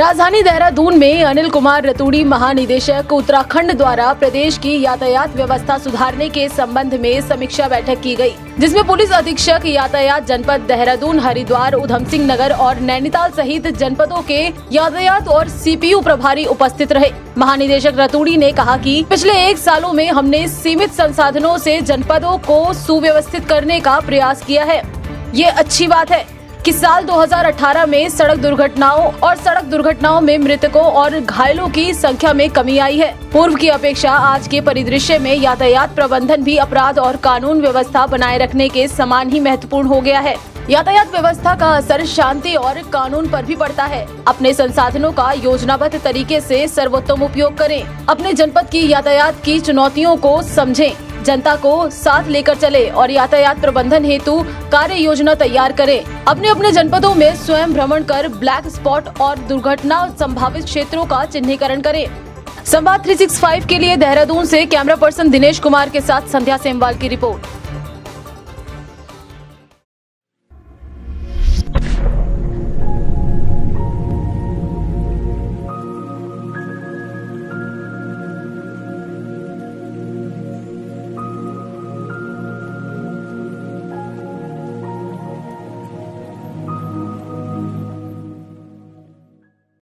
राजधानी देहरादून में अनिल कुमार रतूड़ी महानिदेशक उत्तराखंड द्वारा प्रदेश की यातायात व्यवस्था सुधारने के संबंध में समीक्षा बैठक की गई, जिसमें पुलिस अधीक्षक यातायात जनपद देहरादून हरिद्वार उधम सिंह नगर और नैनीताल सहित जनपदों के यातायात और सीपीयू प्रभारी उपस्थित रहे। महानिदेशक रतूड़ी ने कहा कि पिछले एक सालों में हमने सीमित संसाधनों से जनपदों को सुव्यवस्थित करने का प्रयास किया है। ये अच्छी बात है कि साल 2018 में सड़क दुर्घटनाओं और सड़क दुर्घटनाओं में मृतकों और घायलों की संख्या में कमी आई है। पूर्व की अपेक्षा आज के परिदृश्य में यातायात प्रबंधन भी अपराध और कानून व्यवस्था बनाए रखने के समान ही महत्वपूर्ण हो गया है। यातायात व्यवस्था का असर शांति और कानून पर भी पड़ता है। अपने संसाधनों का योजनाबद्ध तरीके से सर्वोत्तम उपयोग करें। अपने जनपद की यातायात की चुनौतियों को समझें। जनता को साथ लेकर चले और यातायात प्रबंधन हेतु कार्य योजना तैयार करें। अपने अपने जनपदों में स्वयं भ्रमण कर ब्लैक स्पॉट और दुर्घटना संभावित क्षेत्रों का चिन्हीकरण करें। संवाद 365 के लिए देहरादून से कैमरा पर्सन दिनेश कुमार के साथ संध्या सेमवाल की रिपोर्ट।